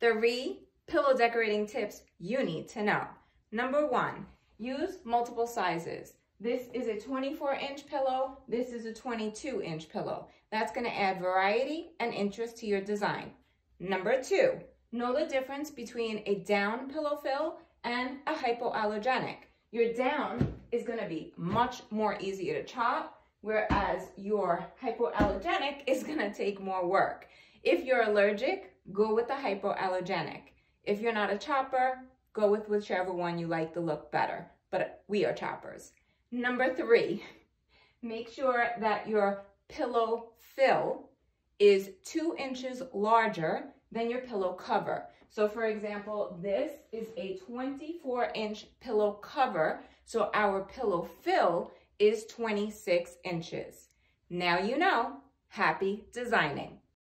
Three pillow decorating tips you need to know. Number one, use multiple sizes. This is a 24 inch pillow. This is a 22 inch pillow. That's gonna add variety and interest to your design. Number two, know the difference between a down pillow fill and a hypoallergenic. Your down is gonna be much more easier to chop, whereas your hypoallergenic is gonna take more work. If you're allergic, go with the hypoallergenic. If you're not a chopper, go with whichever one you like the look better, but we are choppers. Number three, make sure that your pillow fill is two inches larger than your pillow cover. So for example, this is a 24 inch pillow cover. So our pillow fill is 26 inches. Now you know, happy designing.